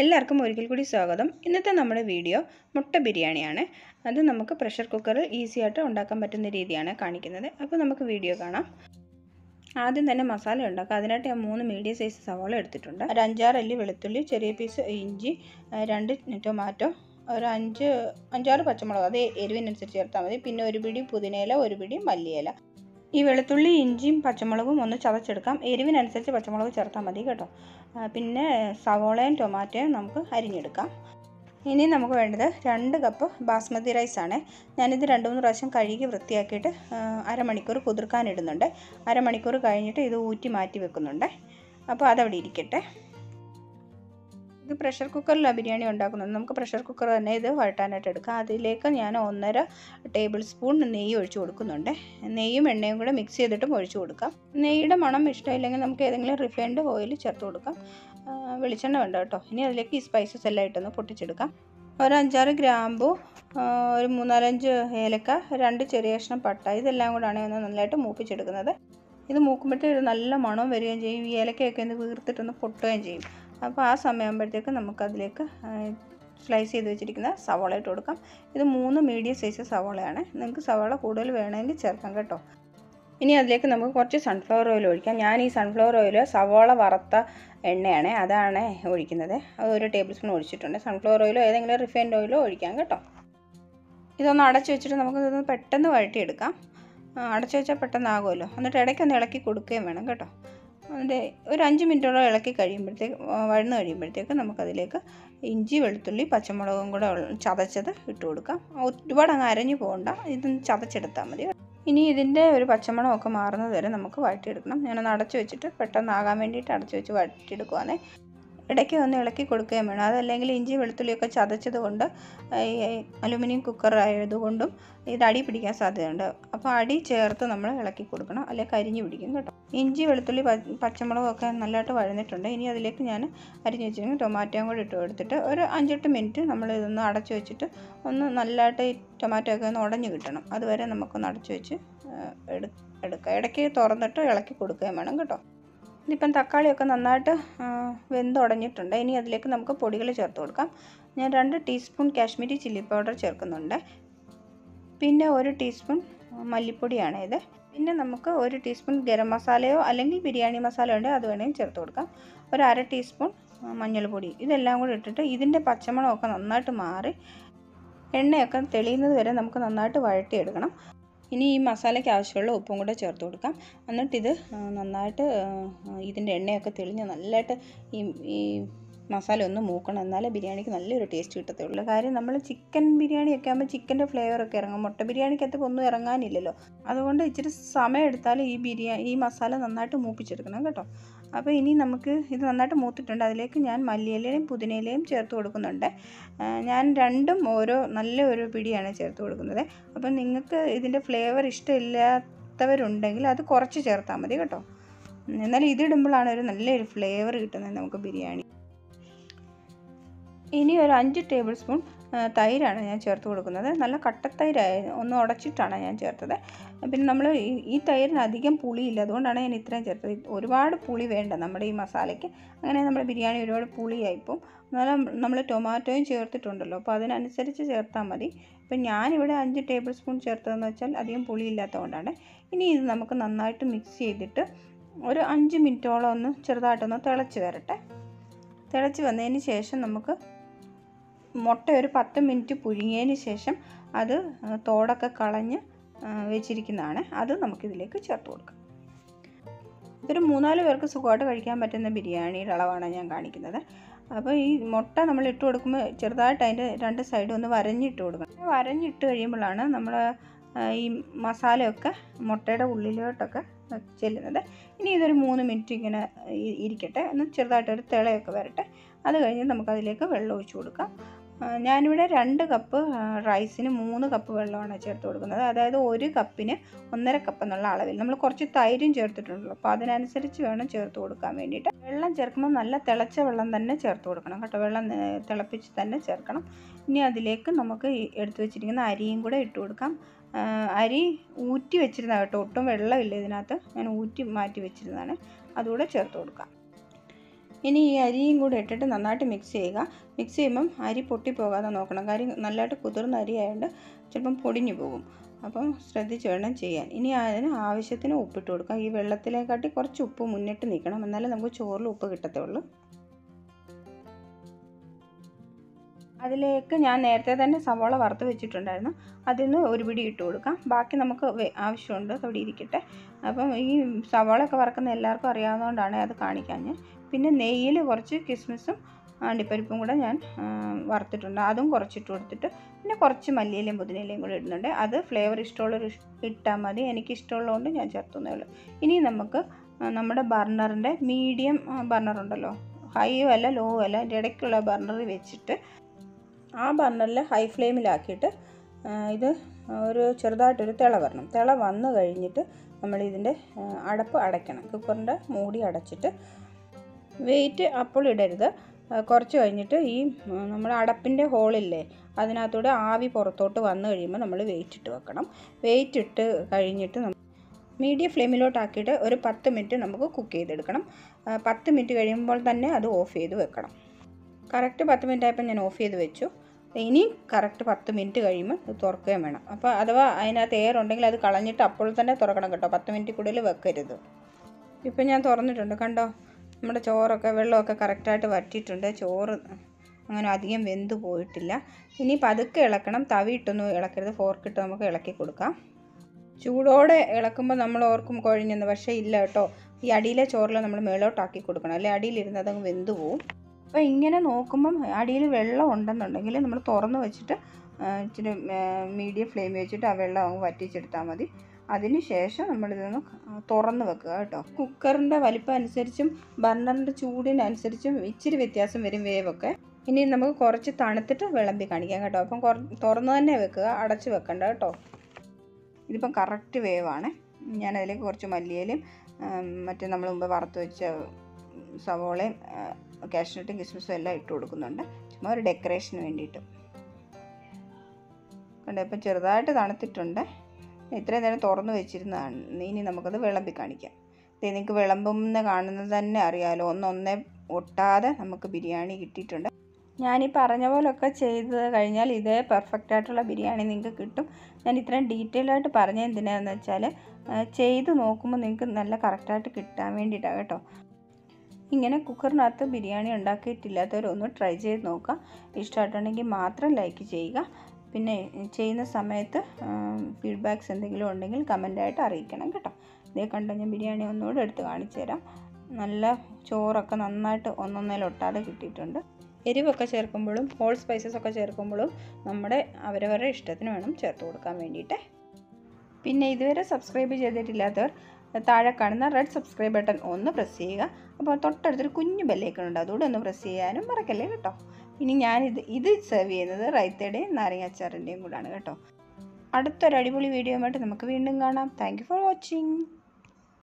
എല്ലാവർക്കും ഒരിക്കൽ കൂടി സ്വാഗതം. ഇന്നത്തെ നമ്മുടെ വീഡിയോ മുട്ട ബിരിയാണിയാണ്. അത് നമുക്ക് പ്രഷർ കുക്കറിൽ ഈസി ആയിട്ട് ഉണ്ടാക്കാൻ പറ്റുന്ന രീതിയാണ് കാണിക്കുന്നത്. അപ്പോൾ നമുക്ക് വീഡിയോ കാണാം. ആദ്യം തന്നെ മസാല ഉണ്ടാക്കാം. അതിനായിട്ട് ഞാൻ മൂന്ന് മീഡിയം സൈസ് സവാള എടുത്തിട്ടുണ്ട്. ഒരു അഞ്ചാറ് അല്ലി വെളുത്തുള്ളി ചെറിയ പീസ് ഇഞ്ചി രണ്ട് ടൊമാറ്റോ ഒരു അഞ്ച് അഞ്ചാറ് പച്ചമുളക്. അത് എരിവിനനുസരിച്ച് ചേർത്താൽ മതി. പിന്നെ ഒരു പിടി പുതിനയില ഒരു പിടി മല്ലിയില. ഈ വെളുത്തുള്ളി ഇഞ്ചിയും പച്ചമുളകും ഒന്ന് ചതച്ചെടുക്കാം. എരിവിനനുസരിച്ച് പച്ചമുളക് ചേർത്താൽ മതി കേട്ടോ. പിന്നെ സവോളയും ടൊമാറ്റോയും നമുക്ക് അരിഞ്ഞെടുക്കാം. ഇനി നമുക്ക് വേണ്ടത് രണ്ട് കപ്പ് ബാസ്മതി റൈസാണ്. ഞാനിത് രണ്ട് മൂന്ന് പ്രാവശ്യം കഴുകി വൃത്തിയാക്കിയിട്ട് അരമണിക്കൂർ കുതിർക്കാനിടുന്നുണ്ട് അരമണിക്കൂർ കഴിഞ്ഞിട്ട് ഇത് ഊറ്റി മാറ്റി വെക്കുന്നുണ്ട്. അപ്പോൾ അതവിടെ ഇരിക്കട്ടെ. ഇത് പ്രഷർ കുക്കറിലാണ് ബിരിയാണി ഉണ്ടാക്കുന്നത്. നമുക്ക് പ്രഷർ കുക്കർ തന്നെ ഇത് വഴട്ടാനായിട്ട് എടുക്കാം. അതിലേക്ക് ഞാൻ ഒന്നര ടേബിൾ സ്പൂൺ നെയ്യ് ഒഴിച്ചു കൊടുക്കുന്നുണ്ട്. നെയ്യും എണ്ണയും കൂടെ മിക്സ് ചെയ്തിട്ടും ഒഴിച്ചു കൊടുക്കാം. നെയ്യുടെ മണം ഇഷ്ടമില്ലെങ്കിൽ നമുക്ക് ഏതെങ്കിലും റിഫൈൻഡ് ഓയിൽ ചേർത്ത് കൊടുക്കാം. വെളിച്ചെണ്ണ വേണ്ട കേട്ടോ. ഇനി അതിലേക്ക് ഈ സ്പൈസസ് എല്ലാം ഇട്ടൊന്ന് പൊട്ടിച്ചെടുക്കാം. ഒരു അഞ്ചാറ് ഗ്രാമ്പു ഒരു മൂന്നാലഞ്ച് ഏലക്ക രണ്ട് ചെറിയ കഷ്ണം പട്ട ഇതെല്ലാം കൂടാണ് ഒന്ന് നന്നായിട്ട് മൂപ്പിച്ചെടുക്കുന്നത്. ഇത് മൂക്കുമ്പോഴത്തേക്ക് നല്ല മണം വരികയും ചെയ്യും. ഈ ഏലക്കയൊക്കെ ഒന്ന് വീർത്തിട്ടൊന്ന് പൊട്ടുകയും ചെയ്യും. അപ്പോൾ ആ സമയമാകുമ്പോഴത്തേക്ക് നമുക്കതിലേക്ക് സ്ലൈസ് ചെയ്ത് വെച്ചിരിക്കുന്ന സവാള ഇട്ട് കൊടുക്കാം. ഇത് മൂന്ന് മീഡിയം സൈസ് സവാളയാണ്. നിങ്ങൾക്ക് സവാള കൂടുതൽ വേണമെങ്കിൽ ചേർക്കാം കേട്ടോ. ഇനി അതിലേക്ക് നമുക്ക് കുറച്ച് സൺഫ്ലവർ ഓയിൽ ഒഴിക്കാം. ഞാൻ ഈ സൺഫ്ലവർ ഓയിൽ സവാള വറുത്ത എണ്ണയാണ് അതാണ് ഒഴിക്കുന്നത്. അത് ഒരു ടേബിൾ സ്പൂൺ ഒഴിച്ചിട്ടുണ്ട്. സൺഫ്ലവർ ഓയിലോ ഏതെങ്കിലും റിഫൈൻഡ് ഓയിലോ ഒഴിക്കാം കേട്ടോ. ഇതൊന്ന് അടച്ചു വെച്ചിട്ട് നമുക്ക് ഇതൊന്ന് പെട്ടെന്ന് വഴറ്റിയെടുക്കാം. അടച്ചു വെച്ചാൽ പെട്ടെന്ന് ആകുമല്ലോ എന്നിട്ട് ഇടയ്ക്കൊന്ന് ഇളക്കി കൊടുക്കുകയും വേണം കേട്ടോ. അതിന്റെ ഒരു അഞ്ച് മിനിറ്റോളം ഇളക്കി കഴിയുമ്പോഴത്തേക്ക് വഴന്ന് കഴിയുമ്പോഴത്തേക്ക് നമുക്കതിലേക്ക് ഇഞ്ചി വെളുത്തുള്ളി പച്ചമുളകും കൂടെ ചതച്ചത് ഇട്ട് കൊടുക്കാം. ഒരുപാട് അങ്ങ് അരഞ്ഞു പോകണ്ട ഇതൊന്ന് ചതച്ചെടുത്താൽ മതി. ഇനി ഇതിന്റെ ഒരു പച്ചമുളകൊക്കെ മാറുന്നത് വരെ നമുക്ക് വഴറ്റിയെടുക്കണം. ഞാനൊന്ന് അടച്ചു വെച്ചിട്ട് പെട്ടെന്നാകാൻ വേണ്ടിയിട്ട് അടച്ചു വെച്ച് വഴറ്റിയെടുക്കുവാണേ. ഇടയ്ക്ക് ഒന്ന് ഇളക്കി കൊടുക്കുകയും വേണം. അതല്ലെങ്കിൽ ഇഞ്ചി വെളുത്തുള്ളിയൊക്കെ ചതച്ചത് കൊണ്ട് ഈ അലുമിനിയം കുക്കർ ആയതുകൊണ്ടും ഇത് അടി പിടിക്കാൻ സാധ്യതയുണ്ട്. അപ്പോൾ അടി ചേർത്ത് നമ്മൾ ഇളക്കി കൊടുക്കണം. അല്ലെങ്കിൽ കരിഞ്ഞു പിടിക്കും കേട്ടോ. ഇഞ്ചി വെളുത്തുള്ളി പച്ചമുളകൊക്കെ നല്ലതായിട്ട് വഴന്നിട്ടുണ്ട്. ഇനി അതിലേക്ക് ഞാൻ അരിഞ്ഞു വെച്ചിരുന്നു ടൊമാറ്റോയും കൂടി ഇട്ട് എടുത്തിട്ട് ഒരു അഞ്ചെട്ട് മിനിറ്റ് നമ്മൾ ഇതൊന്ന് അടച്ചു വെച്ചിട്ട് ഒന്ന് നല്ലതായിട്ട് ഈ ടൊമാറ്റോ ഒക്കെ ഒന്ന് ഉടഞ്ഞു കിട്ടണം. അതുവരെ നമുക്കൊന്ന് അടച്ചു വെച്ച് എടുക്കുക ഇടയ്ക്ക് തുറന്നിട്ട് ഇളക്കി കൊടുക്കുകയും വേണം കേട്ടോ. ഇതിപ്പം തക്കാളിയൊക്കെ നന്നായിട്ട് വെന്തുടഞ്ഞിട്ടുണ്ട്. ഇനി അതിലേക്ക് നമുക്ക് പൊടികൾ ചേർത്ത് കൊടുക്കാം. ഞാൻ രണ്ട് ടീസ്പൂൺ കാശ്മീരി ചില്ലി പൗഡർ ചേർക്കുന്നുണ്ട്. പിന്നെ ഒരു ടീസ്പൂൺ മല്ലിപ്പൊടിയാണ് ഇത്. പിന്നെ നമുക്ക് ഒരു ടീസ്പൂൺ ഗരം മസാലയോ അല്ലെങ്കിൽ ബിരിയാണി മസാലയോ ഉണ്ട് അത് വേണമെങ്കിൽ ചേർത്ത് കൊടുക്കാം. ഒരു അര ടീസ്പൂൺ മഞ്ഞൾപ്പൊടി. ഇതെല്ലാം കൂടി ഇട്ടിട്ട് ഇതിന്റെ പച്ചമണമൊക്കെ നന്നായിട്ട് മാറി എണ്ണയൊക്കെ തെളിയുന്നത് വരെ നമുക്ക് നന്നായിട്ട് വഴട്ടിയെടുക്കണം ഇനി ഈ മസാലയ്ക്ക് ആവശ്യമുള്ള ഉപ്പും കൂടെ ചേർത്ത് കൊടുക്കാം. എന്നിട്ടിത് നന്നായിട്ട് ഇതിന്റെ എണ്ണയൊക്കെ തെളിഞ്ഞ് നല്ലതായിട്ട് ഈ ഈ മസാല ഒന്ന് മൂക്കണം. എന്നാലേ ബിരിയാണിക്ക് നല്ലൊരു ടേസ്റ്റ് കിട്ടത്തുള്ളൂ. കാര്യം നമ്മൾ ചിക്കൻ ബിരിയാണിയൊക്കെ ആകുമ്പോൾ ചിക്കന്റെ ഫ്ലേവറൊക്കെ ഇറങ്ങും. മുട്ട ബിരിയാണിക്കകത്തൊക്കെ ഒന്നും ഇറങ്ങാനില്ലല്ലോ. അതുകൊണ്ട് ഇച്ചിരി സമയം എടുത്താൽ ഈ ബിരിയാണി ഈ മസാല നന്നായിട്ട് മൂപ്പിച്ചെടുക്കണം കേട്ടോ. അപ്പോൾ ഇനി നമുക്ക് ഇത് നന്നായിട്ട് മൂത്തിട്ടുണ്ട്. അതിലേക്ക് ഞാൻ മല്ലിയിലയും പുതിനയിലയും ചേർത്ത് കൊടുക്കുന്നുണ്ട്. ഞാൻ രണ്ടും ഓരോ നല്ല ഒരു പിടിയാണ് ചേർത്ത് കൊടുക്കുന്നത്. അപ്പം നിങ്ങൾക്ക് ഇതിന്റെ ഫ്ലേവർ ഇഷ്ടമില്ലാത്തവരുണ്ടെങ്കിൽ അത് കുറച്ച് ചേർത്താൽ മതി കേട്ടോ. എന്നാലും ഇതിടുമ്പോഴാണ് ഒരു നല്ലൊരു ഫ്ലേവർ കിട്ടുന്നത് നമുക്ക് ബിരിയാണി. ഇനി ഒരു അഞ്ച് ടേബിൾ സ്പൂൺ തൈരാണ് ഞാൻ ചേർത്ത് കൊടുക്കുന്നത്. നല്ല കട്ടത്തൈരായിരുന്നു. ഒന്ന് ഉടച്ചിട്ടാണ് ഞാൻ ചേർത്തത്. പിന്നെ നമ്മൾ ഈ തൈരിന് അധികം പുളിയില്ല. അതുകൊണ്ടാണ് ഞാൻ ഇത്രയും ചേർത്തത്. ഒരുപാട് പുളി വേണ്ട നമ്മുടെ ഈ മസാലയ്ക്ക്. അങ്ങനെ നമ്മുടെ ബിരിയാണി ഒരുപാട് പുളിയായിപ്പോൾ നല്ല നമ്മൾ ടൊമാറ്റോയും ചേർത്തിട്ടുണ്ടല്ലോ. അപ്പോൾ അതിനനുസരിച്ച് ചേർത്താൽ മതി. ഇപ്പം ഞാനിവിടെ അഞ്ച് ടേബിൾ സ്പൂൺ ചേർത്തതെന്ന് വെച്ചാൽ അധികം പുളിയില്ലാത്തതുകൊണ്ടാണ്. ഇനി ഇത് നമുക്ക് നന്നായിട്ട് മിക്സ് ചെയ്തിട്ട് ഒരു അഞ്ച് മിനിറ്റോളം ഒന്ന് ചെറുതായിട്ടൊന്ന് തിളച്ച് വരട്ടെ. തിളച്ച് വന്നതിന് ശേഷം നമുക്ക് മുട്ട ഒരു പത്ത് മിനിറ്റ് പുഴുങ്ങിയതിന് ശേഷം അത് തോടൊക്കെ കളഞ്ഞ് വെച്ചിരിക്കുന്നതാണ്. അത് നമുക്കിതിലേക്ക് ചേർത്ത് കൊടുക്കാം. ഇതൊരു മൂന്നാൽ പേർക്ക് സുഖമായിട്ട് കഴിക്കാൻ പറ്റുന്ന ബിരിയാണിയുടെ അളവാണ് ഞാൻ കാണിക്കുന്നത്. അപ്പോൾ ഈ മുട്ട നമ്മൾ ഇട്ട് കൊടുക്കുമ്പോൾ ചെറുതായിട്ട് അതിന്റെ രണ്ട് സൈഡും ഒന്ന് വരഞ്ഞിട്ട് കൊടുക്കണം. വരഞ്ഞിട്ട് കഴിയുമ്പോഴാണ് നമ്മൾ ഈ മസാലയൊക്കെ മുട്ടയുടെ ഉള്ളിലോട്ടൊക്കെ ചെല്ലുന്നത്. ഇനി ഇതൊരു മൂന്ന് മിനിറ്റ് ഇങ്ങനെ ഇരിക്കട്ടെ. ഒന്ന് ചെറുതായിട്ടൊരു തിളയൊക്കെ വരട്ടെ. അത് കഴിഞ്ഞ് നമുക്കതിലേക്ക് വെള്ളം ഒഴിച്ചു കൊടുക്കാം. ഞാനിവിടെ രണ്ട് കപ്പ് റൈസിന് മൂന്ന് കപ്പ് വെള്ളമാണ് ചേർത്ത് കൊടുക്കുന്നത്. അതായത് ഒരു കപ്പിന് ഒന്നര കപ്പ് എന്നുള്ള അളവിൽ. നമ്മൾ കുറച്ച് തൈരും ചേർത്തിട്ടുണ്ടല്ലോ. അപ്പോൾ അതിനനുസരിച്ച് വേണം ചേർത്ത് കൊടുക്കാൻ വേണ്ടിയിട്ട്. വെള്ളം ചേർക്കുമ്പോൾ നല്ല തിളച്ച വെള്ളം തന്നെ ചേർത്ത് കൊടുക്കണം കേട്ടോ. വെള്ളം തിളപ്പിച്ച് തന്നെ ചേർക്കണം. ഇനി അതിലേക്ക് നമുക്ക് എടുത്തു വെച്ചിരിക്കുന്ന അരിയും കൂടെ ഇട്ട് കൊടുക്കാം. അരി ഊറ്റി വെച്ചിരുന്ന കേട്ടോ. ഒട്ടും വെള്ളമില്ല ഇതിനകത്ത്. ഞാൻ ഊറ്റി മാറ്റി വെച്ചിരുന്നതാണ്. അതുകൂടെ ചേർത്ത് കൊടുക്കാം. ഇനി ഈ അരിയും കൂടെ ഇട്ടിട്ട് നന്നായിട്ട് മിക്സ് ചെയ്യുക. മിക്സ് ചെയ്യുമ്പം അരി പൊട്ടിപ്പോകാതെ നോക്കണം. കാര്യം നല്ലതായിട്ട് കുതിർന്ന അരി ആയതുകൊണ്ട് ചിലപ്പം പൊടിഞ്ഞു പോകും. അപ്പം ശ്രദ്ധിച്ച് വേണം ചെയ്യാൻ. ഇനി അതിന് ആവശ്യത്തിന് ഉപ്പിട്ട് കൊടുക്കാം ഈ വെള്ളത്തിലേക്കാട്ടി കുറച്ച് ഉപ്പ് മുന്നിട്ട് നിൽക്കണം. എന്നാലേ നമുക്ക് ചോറിൽ ഉപ്പ് കിട്ടത്തുള്ളൂ. അതിലേക്ക് ഞാൻ നേരത്തെ തന്നെ സവോള വറുത്ത് വെച്ചിട്ടുണ്ടായിരുന്നു. അതിൽ നിന്ന് ഒരു പിടി ഇട്ട് കൊടുക്കാം. ബാക്കി നമുക്ക് ആവശ്യമുണ്ട്. അവിടെ ഇരിക്കട്ടെ. അപ്പം ഈ സവോളയൊക്കെ വറക്കുന്ന എല്ലാവർക്കും അറിയാവുന്നതുകൊണ്ടാണ് അത് കാണിക്കാൻ പിന്നെ നെയ്യിൽ കുറച്ച് കിസ്മിസും അണ്ടിപ്പരിപ്പും കൂടെ ഞാൻ വറുത്തിട്ടുണ്ട്. അതും കുറച്ചിട്ട് കൊടുത്തിട്ട് പിന്നെ കുറച്ച് മല്ലിയിലയും പുതിനയിലയും കൂടെ ഇടുന്നുണ്ട്. അത് ഫ്ലേവർ ഇഷ്ടമുള്ളൊരു ഇട്ടാൽ മതി. എനിക്ക് ഇഷ്ടമുള്ളതുകൊണ്ട് ഞാൻ ചേർത്തുന്നേ ഉള്ളൂ. ഇനി നമുക്ക് നമ്മുടെ ബർണറിന്റെ മീഡിയം ബർണർ ഉണ്ടല്ലോ. ഹൈ അല്ല ലോ അല്ല അതിന്റെ ഇടയ്ക്കുള്ള ബർണർ വെച്ചിട്ട് ആ ബർണറിൽ ഹൈ ഫ്ലെയിമിലാക്കിയിട്ട് ഇത് ഒരു ചെറുതായിട്ടൊരു തിള വരണം. തിള വന്നു കഴിഞ്ഞിട്ട് നമ്മൾ ഇതിന്റെ അടപ്പ് അടയ്ക്കണം. കുക്കറിന്റെ മൂടി അടച്ചിട്ട് വെയിറ്റ് അപ്പോൾ ഇടരുത്. കുറച്ച് കഴിഞ്ഞിട്ട് ഈ നമ്മുടെ അടപ്പിന്റെ ഹോളില്ലേ അതിനകത്തൂടെ ആവി പുറത്തോട്ട് വന്നു കഴിയുമ്പോൾ നമ്മൾ വെയിറ്റ് ഇട്ട് വെക്കണം. വെയിറ്റ് ഇട്ട് കഴിഞ്ഞിട്ട് മീഡിയം ഫ്ലെയിമിലോട്ടാക്കിയിട്ട് ഒരു പത്ത് മിനിറ്റ് നമുക്ക് കുക്ക് ചെയ്തെടുക്കണം. പത്ത് മിനിറ്റ് കഴിയുമ്പോൾ തന്നെ അത് ഓഫ് ചെയ്ത് വെക്കണം. കറക്റ്റ് പത്ത് മിനിറ്റ് ആയപ്പോൾ ഞാൻ ഓഫ് ചെയ്ത് വെച്ചു. ഇനിയും കറക്റ്റ് പത്ത് മിനിറ്റ് കഴിയുമ്പോൾ ഇത് തുറക്കുകയും വേണം. അപ്പോൾ അഥവാ അതിനകത്ത് എയർ ഉണ്ടെങ്കിൽ അത് കളഞ്ഞിട്ട് അപ്പോൾ തന്നെ തുറക്കണം കേട്ടോ. പത്ത് മിനിറ്റ് കൂടുതൽ വെക്കരുത്. ഇപ്പം ഞാൻ തുറന്നിട്ടുണ്ട്. കണ്ടോ? നമ്മുടെ ചോറൊക്കെ വെള്ളമൊക്കെ കറക്റ്റായിട്ട് വറ്റിയിട്ടുണ്ട്. ചോറ് അങ്ങനെ അധികം വെന്ത് പോയിട്ടില്ല. ഇനി പതുക്കെ ഇളക്കണം. തവി ഇട്ടൊന്നും ഇളക്കരുത്. ഫോർക്കിട്ട് നമുക്ക് ഇളക്കി കൊടുക്കാം. ചൂടോടെ ഇളക്കുമ്പോൾ നമ്മൾ ഓർക്കും കുഴഞ്ഞെന്ന്. പക്ഷേ ഇല്ല കേട്ടോ. ഈ അടിയിലെ ചോറിൽ നമ്മൾ മേളോട്ടാക്കി കൊടുക്കണം. അല്ലെ? അടിയിലിരുന്ന് അതങ്ങ് വെന്ത് പോവും. അപ്പോൾ ഇങ്ങനെ നോക്കുമ്പം അടിയിൽ വെള്ളം ഉണ്ടെന്നുണ്ടെങ്കിൽ നമ്മൾ തുറന്ന് വെച്ചിട്ട് ഇച്ചിരി മീഡിയം ഫ്ലെയിം വെച്ചിട്ട് ആ വെള്ളം അങ്ങ് വറ്റിച്ചെടുത്താൽ മതി. അതിന് ശേഷം നമ്മളിതൊന്ന് തുറന്ന് വെക്കുക കേട്ടോ. കുക്കറിന്റെ വലിപ്പം അനുസരിച്ചും ബർണറിന്റെ ചൂടിനനുസരിച്ചും ഇച്ചിരി വ്യത്യാസം വരും വേവൊക്കെ. ഇനി നമുക്ക് കുറച്ച് തണുത്തിട്ട് വിളമ്പി കാണിക്കാം കേട്ടോ. അപ്പം തുറന്ന് തന്നെ വെക്കുക അടച്ച് വെക്കണ്ട കേട്ടോ. ഇതിപ്പം കറക്റ്റ് വേവാണ്. ഞാനതിലേക്ക് കുറച്ച് മല്ലിയിലും മറ്റേ നമ്മൾ മുമ്പ് വറുത്ത് വെച്ച സവോളയും കാഷ്നട്ടും കിസ്മിസും എല്ലാം ഇട്ട് കൊടുക്കുന്നുണ്ട്. ചുമ്മാ ഒരു ഡെക്കറേഷന് വേണ്ടിയിട്ട്. ഇപ്പം ചെറുതായിട്ട് തണുത്തിട്ടുണ്ട്. ഇത്രയും നേരം തുറന്നു വെച്ചിരുന്നതാണ്. ഇനി നമുക്കത് വിളമ്പി കാണിക്കാം. ഇത് നിങ്ങൾക്ക് വിളമ്പുന്ന കാണുന്നത് തന്നെ അറിയാമല്ലോ ഒന്നൊന്നേ ഒട്ടാതെ നമുക്ക് ബിരിയാണി കിട്ടിയിട്ടുണ്ട്. ഞാനീ പറഞ്ഞ പോലൊക്കെ ചെയ്ത് കഴിഞ്ഞാൽ ഇതേ പെർഫെക്റ്റ് ആയിട്ടുള്ള ബിരിയാണി നിങ്ങൾക്ക് കിട്ടും. ഞാൻ ഇത്രയും ഡീറ്റെയിൽ ആയിട്ട് പറഞ്ഞ എന്തിനാന്ന് വെച്ചാൽ ചെയ്ത് നോക്കുമ്പോൾ നിങ്ങൾക്ക് നല്ല കറക്റ്റായിട്ട് കിട്ടാൻ വേണ്ടിയിട്ടാണ് കേട്ടോ. ഇങ്ങനെ കുക്കറിനകത്ത് ബിരിയാണി ഉണ്ടാക്കിയിട്ടില്ലാത്തവരൊന്ന് ട്രൈ ചെയ്ത് നോക്കുക ഇഷ്ടമായിട്ടുണ്ടെങ്കിൽ മാത്രം ലൈക്ക് ചെയ്യുക. പിന്നെ ചെയ്യുന്ന സമയത്ത് ഫീഡ്ബാക്ക്സ് എന്തെങ്കിലും ഉണ്ടെങ്കിൽ കമന്റായിട്ട് അറിയിക്കണം കേട്ടോ. ഇതേ കണ്ട ഞാൻ ബിരിയാണി ഒന്നുകൂടെ എടുത്ത് കാണിച്ചു തരാം. നല്ല ചോറൊക്കെ നന്നായിട്ട് ഒന്നൊന്നേലൊട്ടാതെ കിട്ടിയിട്ടുണ്ട്. എരിവൊക്കെ ചേർക്കുമ്പോഴും ഹോൾ സ്പൈസസ് ഒക്കെ ചേർക്കുമ്പോഴും നമ്മുടെ അവരവരുടെ ഇഷ്ടത്തിന് വേണം ചേർത്ത് കൊടുക്കാൻ വേണ്ടിയിട്ട്. പിന്നെ ഇതുവരെ സബ്സ്ക്രൈബ് ചെയ്തിട്ടില്ലാത്തവർ താഴെ കാണുന്ന റെഡ് സബ്സ്ക്രൈബ് ബട്ടൺ ഒന്ന് പ്രസ് ചെയ്യുക. അപ്പോൾ തൊട്ടടുത്തൊരു കുഞ്ഞു ബെല്ലേക്കുണ്ട് അതുകൂടെ ഒന്ന് പ്രസ് ചെയ്യാനും മറക്കല്ലേ കേട്ടോ? ഇനി ഞാനിത് ഇത് സെർവ് ചെയ്യുന്നത് റൈത്തയുടെയും നാരങ്ങ അച്ചാറിന്റെയും കൂടാണ് കേട്ടോ. അടുത്തൊരു അടിപൊളി വീഡിയോ ആയിട്ട് നമുക്ക് വീണ്ടും കാണാം. Thank for watching